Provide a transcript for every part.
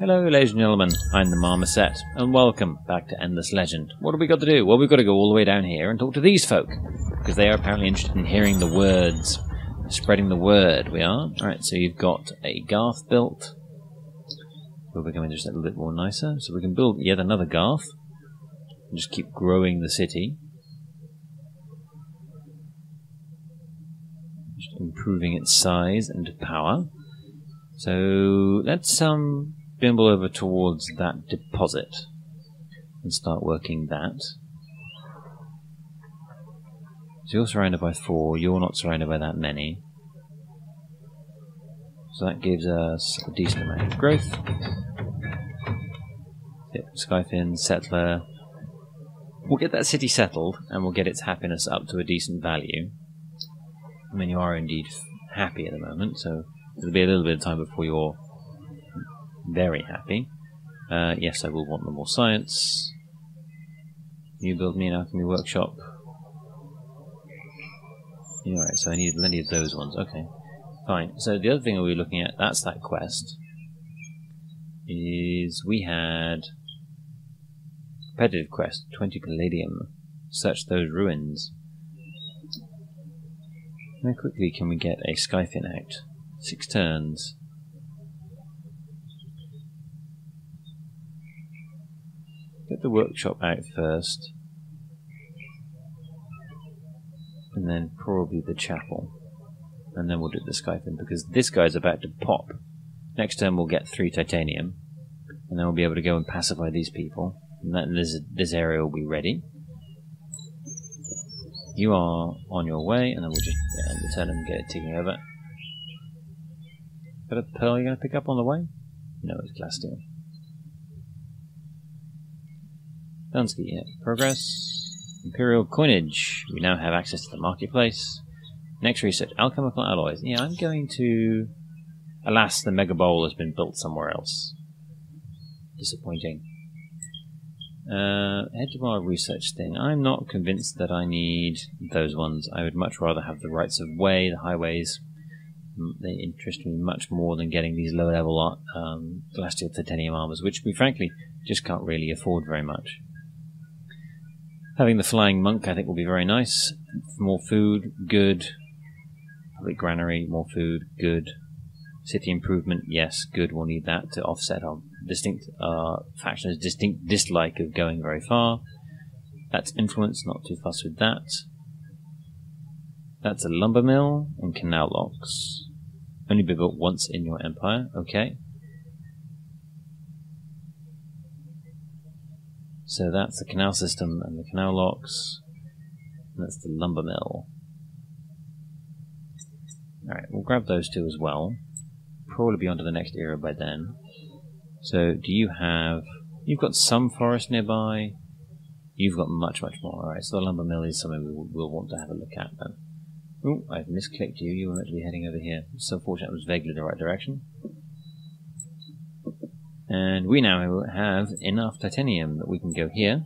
Hello, ladies and gentlemen. I'm the Marmoset, and welcome back to Endless Legend. What have we got to do? Well, we've got to go all the way down here and talk to these folk, because they are apparently interested in hearing the words, spreading the word. We are. Alright, so you've got a Garth built. We're becoming just a little bit more nicer, so we can build yet another Garth, and just keep growing the city. Just improving its size and power. So let's um bimble over towards that deposit and start working that. So you're surrounded by four, you're not surrounded by that many. So that gives us a decent amount of growth. Yep, Skyfin, Settler. We'll get that city settled and we'll get its happiness up to a decent value. I mean, you are indeed happy at the moment, so it'll be a little bit of time before you're very happy. Uh, yes, I will want the more science. You build me an alchemy workshop. Alright, so I need plenty of those ones. Okay, fine. So the other thing we were looking at, that's that quest, is we had competitive quest, 20 palladium. Search those ruins. How quickly can we get a Skyfin out? Six turns. Get the workshop out first. And then probably the chapel. And then we'll do the sky Skyfin because this guy's about to pop. Next turn we'll get three titanium. And then we'll be able to go and pacify these people. And then this, this area will be ready. You are on your way, and then we'll just yeah, return and get it ticking over. Got a pearl you're going to pick up on the way? No, it's glass steel. Dunsky, yeah. Progress. Imperial coinage. We now have access to the marketplace. Next research. Alchemical alloys. Yeah, I'm going to... Alas, the Mega Bowl has been built somewhere else. Disappointing. Uh, head to our research thing. I'm not convinced that I need those ones. I would much rather have the rights of way, the highways. Mm, They interest me much more than getting these low level um, Glacial Titanium armors, which we frankly just can't really afford very much. Having the Flying Monk, I think, will be very nice. More food, good. Public granary, more food, good. City improvement, yes, good. We'll need that to offset our distinct uh, faction's distinct dislike of going very far. That's influence, not too fussed with that. That's a lumber mill and canal locks. Only be built once in your empire, okay. So that's the canal system and the canal locks. And that's the lumber mill. Alright, we'll grab those two as well. Probably be onto the next era by then. So, do you have... You've got some forest nearby. You've got much, much more. Alright, so the lumber mill is something we will, we'll want to have a look at then. Oh, I've misclicked you. You were meant to be heading over here. So fortunate it was vaguely the right direction. And we now have enough titanium that we can go here.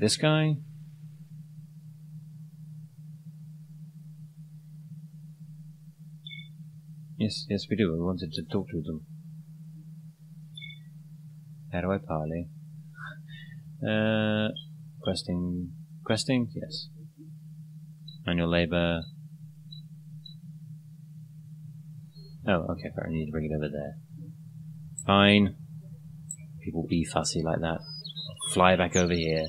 This guy. Yes, yes, we do. We wanted to talk to them. How do I parley? Uh, questing. Questing? Yes. Manual labor. Oh, okay, fair. I need to bring it over there. Fine. People be fussy like that. Fly back over here.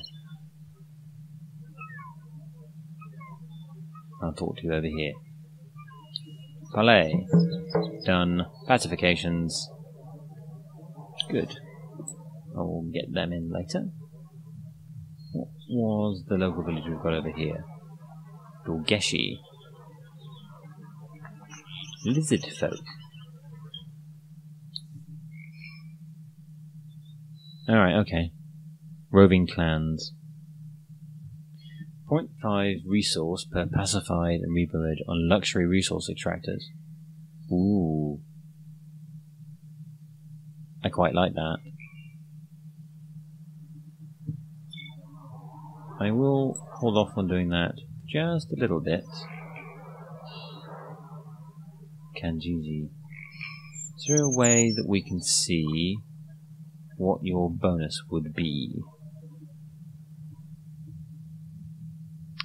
I'll talk to you over here. Palais. Done. Pacifications. Good. I will get them in later. What was the local village we've got over here? Dorgeshi. Lizard folk. Alright, okay. Roving clans. 0.5 resource per pacified amoeba on luxury resource extractors. Ooh. I quite like that. I will hold off on doing that just a little bit. Kanjiji. Is there a way that we can see what your bonus would be?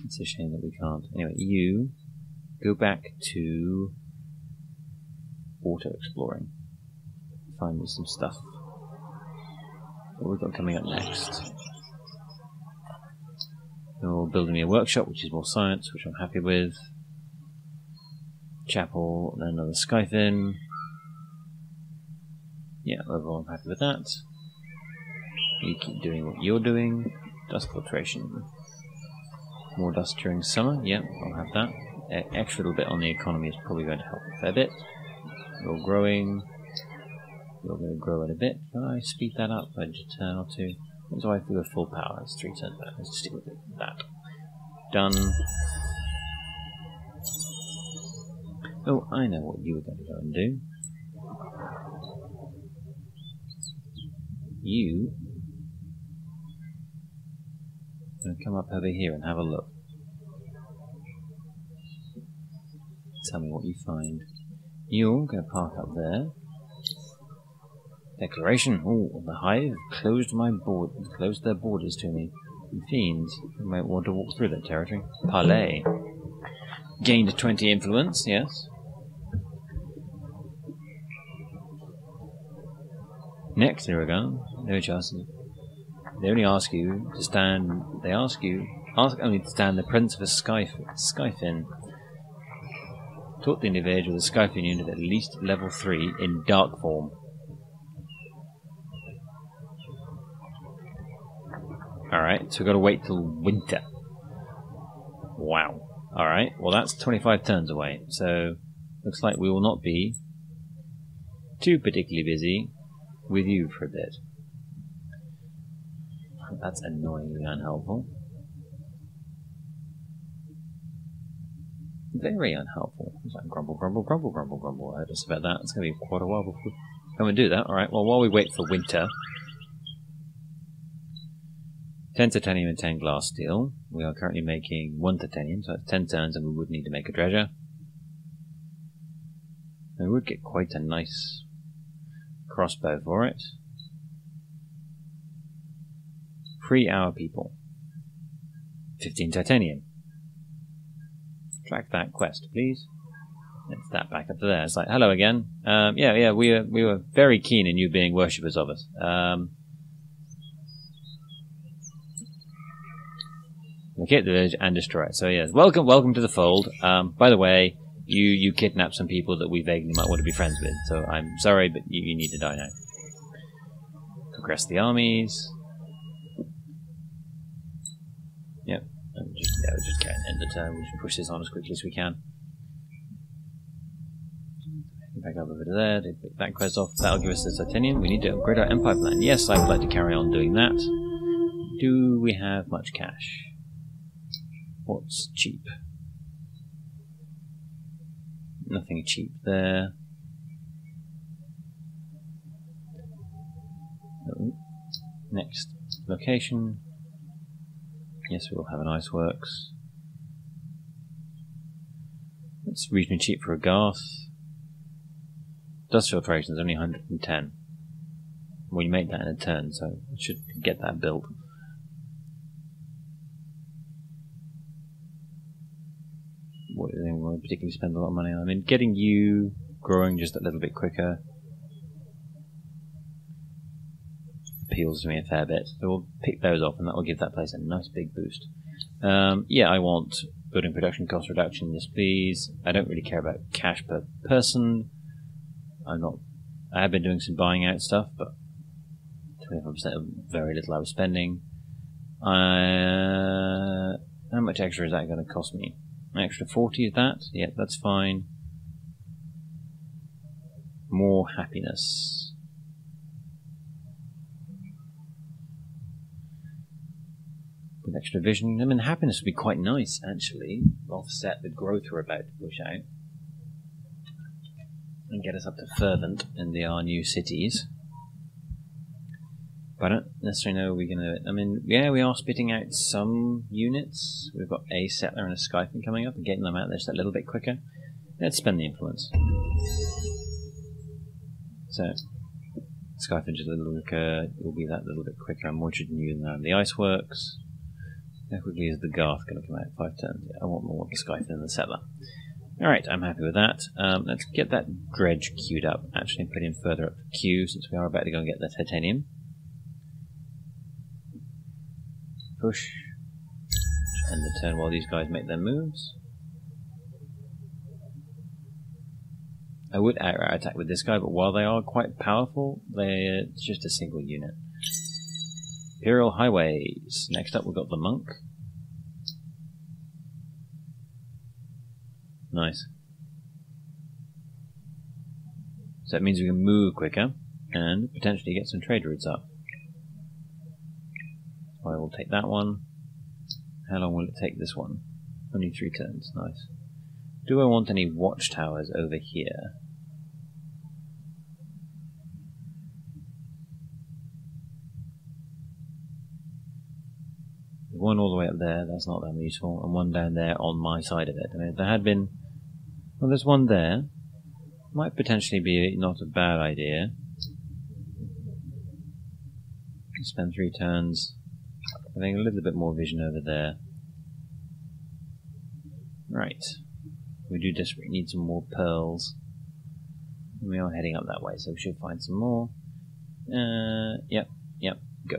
It's a shame that we can't. Anyway, you go back to auto exploring. Find me some stuff. What we've got coming up next. You're building me a workshop, which is more science, which I'm happy with. Chapel, then another Skyfin. Yeah, overall I'm happy with that. You keep doing what you're doing. Dust filtration. More dust during summer. Yeah, I'll have that. Extra little bit on the economy is probably going to help a fair bit. You're growing. You're going to grow it a bit. Can I speed that up by a turn or two? So I do a full power. It's three turns back. Let's stick with it. that. Done. Oh, I know what you were going to go and do. You going to come up over here and have a look. Tell me what you find. You're going to park up there. Declaration. Oh, the hive closed my board, closed their borders to me. Fiends. You might want to walk through that territory. Parley. Gained 20 influence, yes. Next, here we go. No chances. They only ask you to stand. They ask you ask only to stand the presence of a sky skyfin. Taught the individual the skyfin unit at least level three in dark form. Alright, so we've got to wait till winter. Wow. Alright, well that's 25 turns away, so looks like we will not be too particularly busy with you for a bit. That's annoyingly unhelpful. Very unhelpful. It's like grumble, grumble, grumble, grumble, grumble. I just about that. It's going to be quite a while before we come and do that. Alright, well, while we wait for winter, 10 titanium and 10 glass steel. We are currently making 1 titanium, so that's 10 turns, and we would need to make a treasure. We would get quite a nice crossbow for it. Free our people. 15 titanium. Track that quest, please. It's that back up there. It's like, hello again. Um, yeah, yeah, we were, we were very keen in you being worshippers of us. Um, locate the village and destroy it. So yes, welcome, welcome to the fold. Um, by the way, you you kidnapped some people that we vaguely might want to be friends with. So I'm sorry, but you, you need to die now. Progress the armies. Yep. Just, yeah, we just end the turn. We should push this on as quickly as we can. Back up over there, take that quest off. That'll give us the titanium. We need to upgrade our empire plan. Yes, I would like to carry on doing that. Do we have much cash? What's cheap? Nothing cheap there. Oh, next location. Yes, we will have an ice works. It's reasonably cheap for a Garth. Dust filtration is only 110. We make that in a turn, so we should get that built. What do we particularly spend a lot of money on? I mean, getting you growing just a little bit quicker appeals to me a fair bit. So we'll pick those off, and that will give that place a nice big boost. Um, yeah, I want building production cost reduction. Yes, please. I don't really care about cash per person. I'm not. I have been doing some buying out stuff, but 25% of very little I was spending. Uh, how much extra is that going to cost me? An extra 40 of that? Yeah, that's fine. More happiness. with extra vision. I mean, happiness would be quite nice, actually. Offset the growth we're about to push out. And get us up to fervent in the our new cities. But I don't necessarily know we're going to. I mean, yeah, we are spitting out some units. We've got a settler and a skyfin coming up and getting them out there just a little bit quicker. Let's spend the influence. So, Skyfinch is a little quicker, it will be that little bit quicker. I'm more interested in you than the Iceworks. How quickly is the Garth going to come out? Five turns. Yeah, I want more of the Skyfin than the Settler. Alright, I'm happy with that. Um, let's get that dredge queued up. Actually, put him further up the queue since we are about to go and get the titanium. Push. End the turn while these guys make their moves. I would outright attack with this guy, but while they are quite powerful, they're just a single unit. Imperial Highways. Next up, we've got the Monk. Nice. So that means we can move quicker and potentially get some trade routes up. I will take that one. How long will it take this one? Only three turns. Nice. Do I want any watchtowers over here? one all the way up there, that's not that useful, and one down there on my side of it. I mean, if there had been... Well, there's one there. Might potentially be not a bad idea. Spend three turns. Having a little bit more vision over there. Right. We do desperately need some more pearls. We are heading up that way, so we should find some more. Uh, yep, yep, go.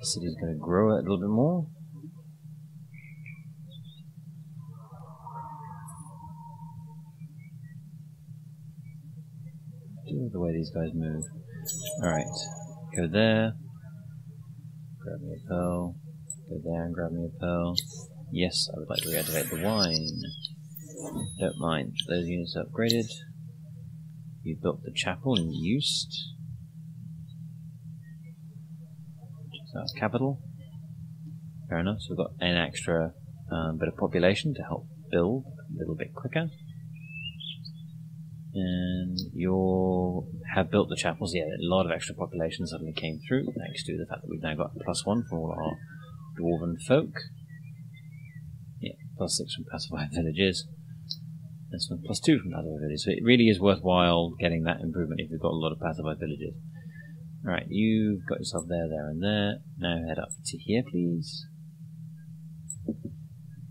The city's going to grow a little bit more. The way these guys move. Alright, go there. Grab me a pearl. Go there and grab me a pearl. Yes, I would like to reactivate the wine. Don't mind. Those units are upgraded. You built the chapel and used. capital. Fair enough, so we've got an extra um, bit of population to help build a little bit quicker. And you have built the chapels, yeah, a lot of extra population suddenly came through, thanks to the fact that we've now got plus one for all our dwarven folk. Yeah, plus six from pacified villages. One plus two from pacified villages. So it really is worthwhile getting that improvement if you've got a lot of pacified villages. Alright, you've got yourself there, there, and there. Now head up to here, please.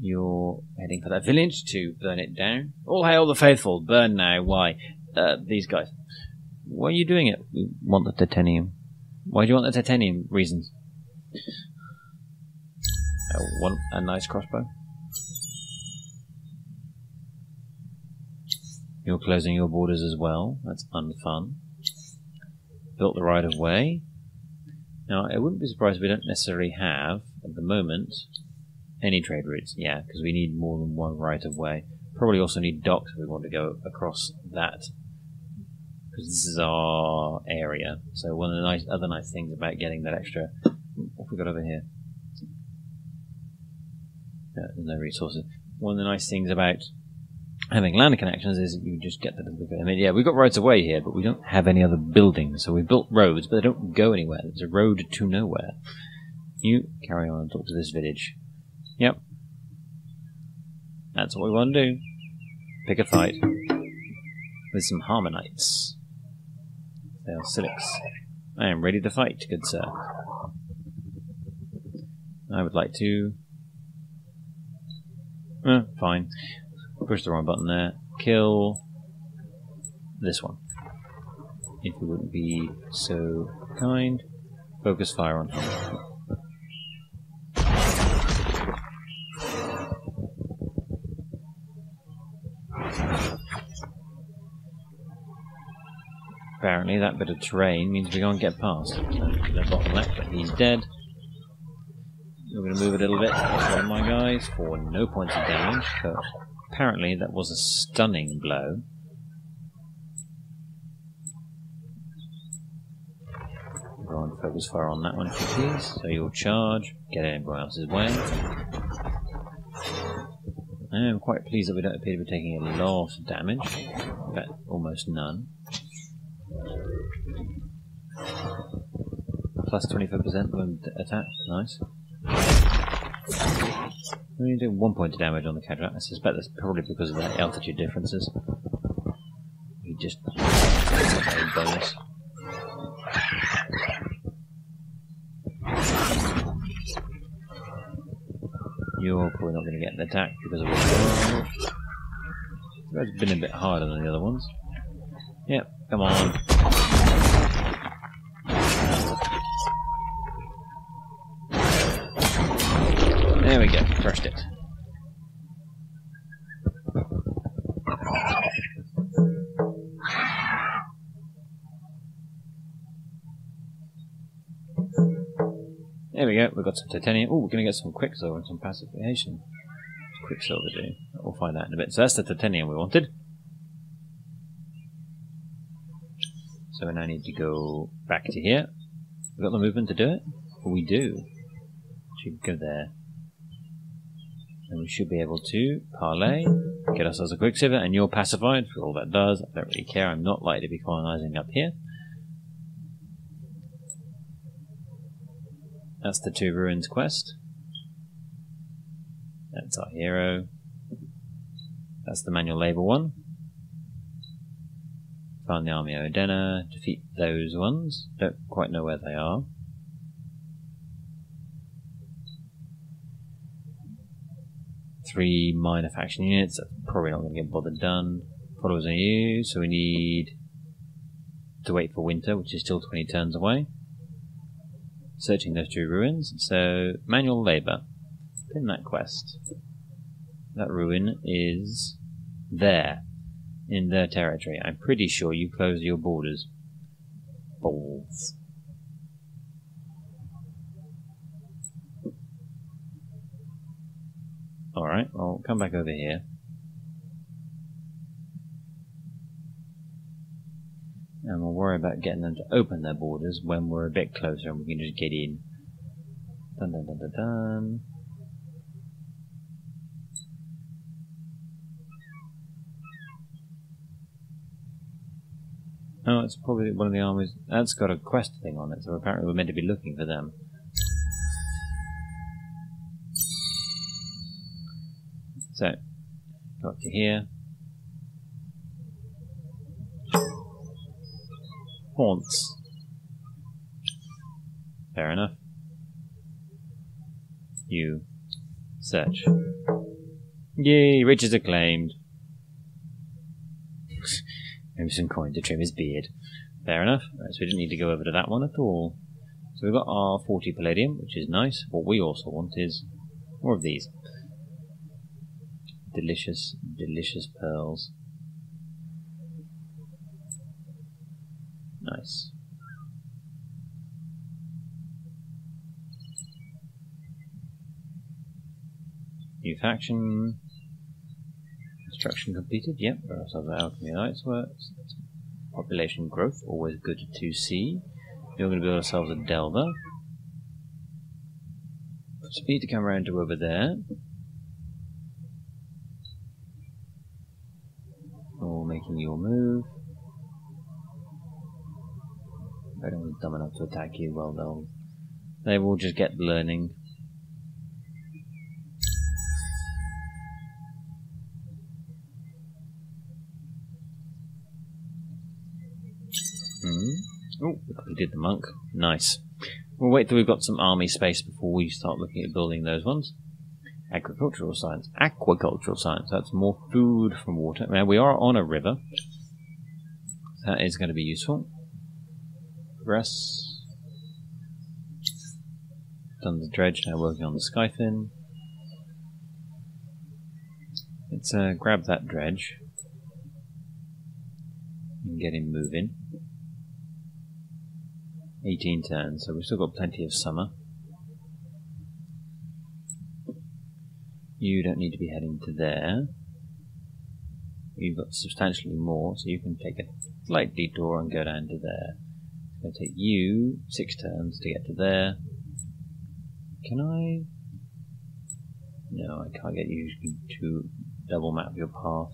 You're heading for that village to burn it down. All hail the faithful! Burn now. Why? Uh, these guys. Why are you doing it? We want the titanium. Why do you want the titanium? Reasons. I want a nice crossbow. You're closing your borders as well. That's unfun built the right of way. Now, I wouldn't be surprised if we don't necessarily have, at the moment, any trade routes. Yeah, because we need more than one right of way. Probably also need docks if we want to go across that. Because this is our area. So one of the nice, other nice things about getting that extra... What have we got over here? Uh, yeah, no resources. One of the nice things about having land connections is you just get the I mean, yeah, we've got roads away here, but we don't have any other buildings. So we've built roads, but they don't go anywhere. There's a road to nowhere. You carry on and talk to this village. Yep. That's what we want to do. Pick a fight. With some Harmonites. They are Silics. I am ready to fight, good sir. I would like to... Eh, fine. Push the wrong button there. Kill this one. If you wouldn't be so kind. Focus fire on him. Apparently that bit of terrain means we can't get past. The bottom left, but he's dead. We're going to move a little bit. One of my guys for no points of damage, but Apparently that was a stunning blow. Go on, focus fire on that one if you please. So you'll charge, get everyone else's way. I am quite pleased that we don't appear to be taking a lot of damage. Fact, almost none. Plus 25% when attack, nice. We do one point of damage on the Cadrat. I suspect that's probably because of the altitude differences. He just a bonus. You're probably not going to get an attack because of what That's been a bit harder than the other ones. Yep, come on. There we go, crushed it. There we go, we've got some titanium. Oh, we're going to get some quicksilver and some pacification. Quicksilver do? We'll find that in a bit. So that's the titanium we wanted. So we now need to go back to here. We've got the movement to do it? we do. Should go there. And we should be able to parlay, get ourselves a quicksilver, and you're pacified for all that does. I don't really care, I'm not likely to be colonizing up here. That's the Two Ruins quest. That's our hero. That's the manual labor one. Find the army of Odena, defeat those ones. Don't quite know where they are. Three minor faction units, that's probably not going to get bothered done. Followers on you, so we need to wait for winter, which is still 20 turns away searching those two ruins. So, manual labor. Pin that quest. That ruin is there, in their territory. I'm pretty sure you close your borders. Balls. Alright, I'll come back over here. and we'll worry about getting them to open their borders when we're a bit closer and we can just get in. Dun dun dun dun dun. Oh, it's probably one of the armies. That's got a quest thing on it, so apparently we're meant to be looking for them. So, go up to here. haunts. Fair enough. You search. Yay, riches are some coin to trim his beard. Fair enough. Right, so we didn't need to go over to that one at all. So we've got our 40 palladium, which is nice. What we also want is more of these. Delicious, delicious pearls. Nice. New faction. Construction completed. Yep, ourselves at Alchemy Lights Works. Population growth, always good to see. We're going to build ourselves a Delver. So we need to come around to over there. Or making your move. If anyone's dumb enough to attack you, well, they'll they will just get learning. Oh, we did the monk. Nice. We'll wait till we've got some army space before we start looking at building those ones. Agricultural science. Aquacultural science. That's more food from water. Now, we are on a river. That is going to be useful. Progress. Done the dredge, now working on the skyfin. Let's uh, grab that dredge and get him moving. 18 turns, so we've still got plenty of summer. You don't need to be heading to there. You've got substantially more, so you can take a slight detour and go down to there It's going to take you six turns to get to there. Can I? No, I can't get you to double map your path.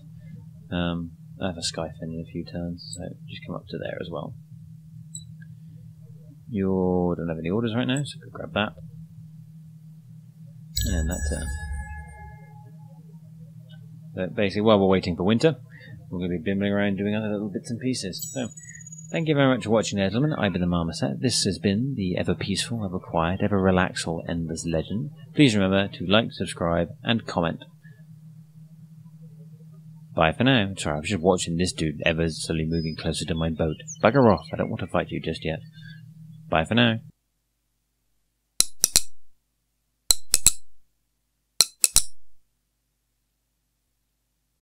Um, I have a Skyfin in a few turns, so just come up to there as well. You don't have any orders right now, so grab that. And that um, turn. But basically, while we're waiting for winter, we're going to be bimbling around doing other little bits and pieces. So, thank you very much for watching, gentlemen. I've been the Marmoset. This has been the ever peaceful, ever quiet, ever relaxful, endless legend. Please remember to like, subscribe, and comment. Bye for now. Sorry, I was just watching this dude ever slowly moving closer to my boat. Bugger off. I don't want to fight you just yet. Bye for now.